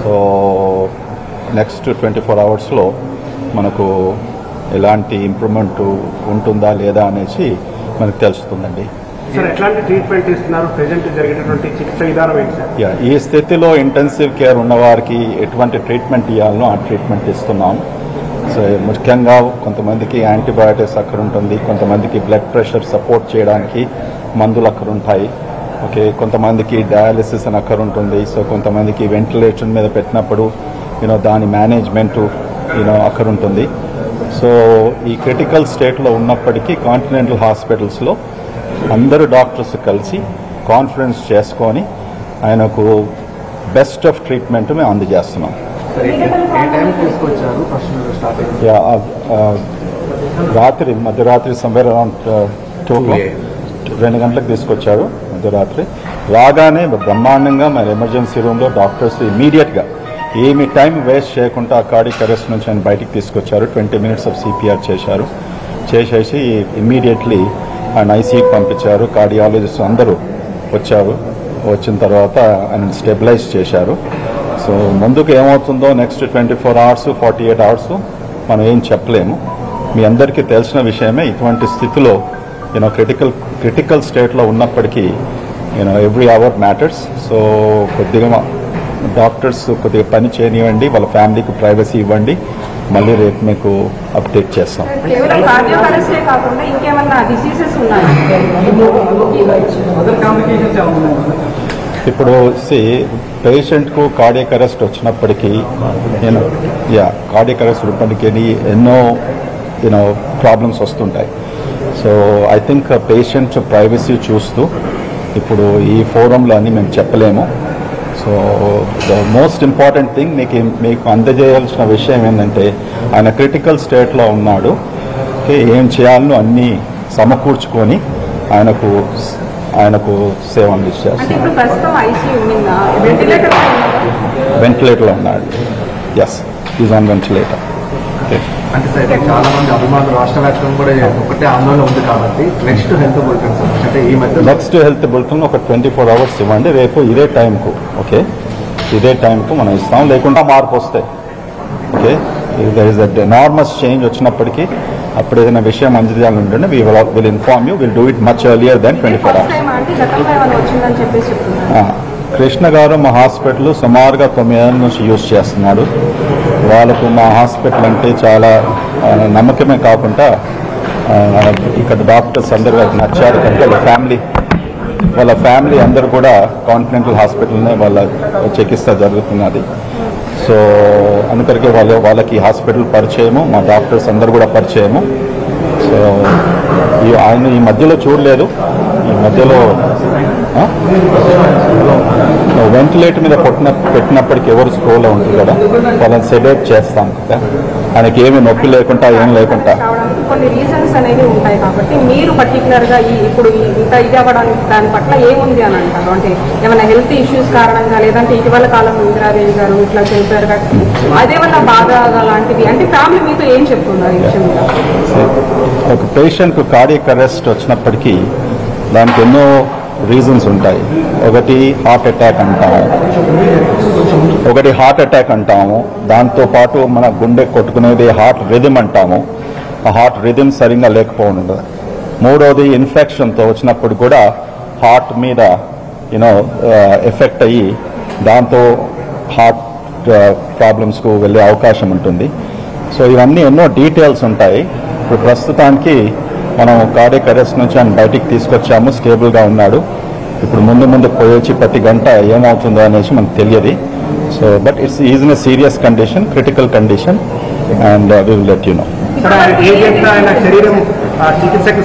So next twenty four అవర్స్లో మనకు ఎలాంటి ఇంప్రూవ్మెంట్ ఉంటుందా లేదా అనేసి మనకు తెలుస్తుందండి. ఈ స్థితిలో ఇంటెన్సివ్ కేర్ ఉన్నవారికి ఎటువంటి ట్రీట్మెంట్ ఇవ్వాలనో ఆ ట్రీట్మెంట్ ఇస్తున్నాం. ముఖ్యంగా కొంతమందికి యాంటీబయాటిక్స్ అక్కడ ఉంటుంది కొంతమందికి బ్లడ్ ప్రెషర్ సపోర్ట్ చేయడానికి మందులు అక్కడ ఉంటాయి. ఓకే కొంతమందికి డయాలిసిస్ అని అక్కడ ఉంటుంది. సో కొంతమందికి వెంటిలేషన్ మీద పెట్టినప్పుడు యూనో దాని మేనేజ్మెంట్ యూనో అక్కడ ఉంటుంది. సో ఈ క్రిటికల్ స్టేట్లో ఉన్నప్పటికీ కాంటినెంటల్ హాస్పిటల్స్లో అందరు డాక్టర్స్ కలిసి కాన్ఫరెన్స్ చేసుకొని ఆయనకు బెస్ట్ ఆఫ్ ట్రీట్మెంట్ మేము అందజేస్తున్నాం. రాత్రి మధ్యరాత్రి సంవేర్ అరౌండ్ టూ రెండు గంటలకు తీసుకొచ్చారు మధ్యరాత్రి. రాగానే బ్రహ్మాండంగా మరి ఎమర్జెన్సీ రూమ్లో డాక్టర్స్ ఇమీడియట్గా ఏమి టైం వేస్ట్ చేయకుండా ఆ కార్డిక్ అరెస్ట్ నుంచి ఆయన బయటికి తీసుకొచ్చారు. ట్వంటీ మినిట్స్ ఆఫ్ సిపిఆర్ చేశారు. చేసేసి ఇమ్మీడియట్లీ ఆయన ఐసీకి పంపించారు. కార్డియాలజిస్ట్ అందరూ వచ్చారు. వచ్చిన తర్వాత ఆయన స్టెబిలైజ్ చేశారు. సో ముందుకు ఏమవుతుందో next twenty four hours forty eight hours మనం ఏం చెప్పలేము. మీ అందరికీ తెలిసిన విషయమే ఇటువంటి స్థితిలో యూనో క్రిటికల్ క్రిటికల్ స్టేట్లో ఉన్నప్పటికీ you know every hour matters so కొద్దిగా డాక్టర్స్ కొద్దిగా పని చేయనివ్వండి వాళ్ళ ఫ్యామిలీకి ప్రైవసీ ఇవ్వండి. మళ్ళీ రేపు మీకు అప్డేట్ చేస్తాం. ఇప్పుడు సి పేషెంట్కు కార్డియక్ అరెస్ట్ వచ్చినప్పటికీ నేను యా కార్డియక్ అరెస్ట్ ఉన్నప్పటికీ ఎన్నో యూనో ప్రాబ్లమ్స్ వస్తుంటాయి. So I think patient privacy చూస్తూ ఇప్పుడు ఈ ఫోరంలో అని మేము చెప్పలేము. So the most important thing మీకు మీకు అందజేయాల్సిన విషయం ఏంటంటే ఆయన క్రిటికల్ స్టేట్లో ఉన్నాడు. ఏం చేయాలనో అన్నీ సమకూర్చుకొని ఆయనకు ఆయనకు సేవ అంటే అందించేస్తాం ఇప్పుడు ప్రస్తుతం ఐసీయూ ఉందా? వెంటిలేటర్ వెంటిలేటర్లో ఉన్నాడు. Yes is on ventilator okay అంటే సార్ ఇప్పుడు చాలా మంది అభిమానులు రాష్ట్ర వ్యాప్తంగా కూడా ఒకటే ఆందోళన ఉంది కాబట్టి నెక్స్ట్ హెల్త్ బులెటిన్ సార్. అంటే ఈ మధ్య నెక్స్ట్ హెల్త్ బులెటిన్ ఒక ట్వంటీ ఫోర్ అవర్స్ ఇవ్వండి రేపు ఇదే టైంకు ఓకే ఇదే టైంకు మనం ఇస్తాం లేకుండా మార్పు వస్తాయి okay there is a norms change వచ్చినప్పటికీ అప్పుడు ఏదైనా విషయం అందజేయాలంటే we will inform you will do it much earlier then twenty four hours Krishna garu మా హాస్పిటల్ సుమారుగా తొమ్మిది ఏళ్ళ నుంచి యూజ్ చేస్తున్నాడు. వాళ్ళకు మా హాస్పిటల్ అంటే చాలా నమ్మకమే కాకుండా ఇక్కడ డాక్టర్స్ అందరూ వాళ్ళకి నచ్చారు. కనుక వాళ్ళ ఫ్యామిలీ వాళ్ళ ఫ్యామిలీ అందరూ కూడా కాంటినెంటల్ హాస్పిటల్నే వాళ్ళ చికిత్స జరుగుతున్నది. సో అందుకరికే వాళ్ళ వాళ్ళకి హాస్పిటల్ పరిచయము మా డాక్టర్స్ అందరు కూడా పరిచయము. సో ఈ ఆయన ఈ మధ్యలో చూడలేదు. ఈ మధ్యలో వెంటిలేటర్ మీద పెట్టిన పెట్టినప్పటికి ఎవరు స్క్రోలో ఉంటుంది కదా. వాళ్ళని సెడేట్ చేస్తాం కదా. ఆయనకి ఏమి నొప్పి లేకుండా ఏం లేకుండా. కావడానికి కొన్ని రీజన్స్ అనేవి ఉంటాయి కాబట్టి మీరు పర్టికులర్గా ఈ ఇప్పుడు ఇంత ఇది అవ్వడానికి దాని పట్ల ఏముంది అని అంటారు? అంటే ఏమైనా హెల్త్ ఇష్యూస్ కారణంగా లేదంటే ఇటీవల కాలంలో ఇందిరాదేవి గారు ఇట్లా చనిపోయారు కాబట్టి అదేమన్నా బాధ లాంటివి అంటే ఫ్యామిలీ మీతో ఏం చెప్తున్నారు ఈ విషయం మీద? ఒక పేషెంట్కు కార్డియక్ అరెస్ట్ వచ్చినప్పటికీ దానికి ఎన్నో రీజన్స్ ఉంటాయి. ఒకటి హార్ట్ అటాక్ అంటాము. ఒకటి హార్ట్ అటాక్ అంటాము. దాంతో పాటు మన గుండె కొట్టుకునేది హార్ట్ రిథమ్ అంటాము. ఆ హార్ట్ రిథమ్ సరిగ్గా లేకపోవడం మూడవది ఇన్ఫెక్షన్తో వచ్చినప్పుడు కూడా హార్ట్ మీద యూనో ఎఫెక్ట్ uh, అయ్యి దాంతో హార్ట్ ప్రాబ్లమ్స్కు uh, వెళ్ళే అవకాశం ఉంటుంది. సో ఇవన్నీ ఎన్నో డీటెయిల్స్ ఉంటాయి. ఇప్పుడు ప్రస్తుతానికి మనం కార్డియక్ అరెస్ట్ నుంచి ఆయన బయటికి తీసుకొచ్చాము స్టేబుల్గా ఉన్నాడు. ఇప్పుడు ముందు ముందు పోయొచ్చి ప్రతి గంట ఏమవుతుందో అనేసి మనకు తెలియదు. So but it's is in serious condition critical condition and we will let you know చికిత్సకు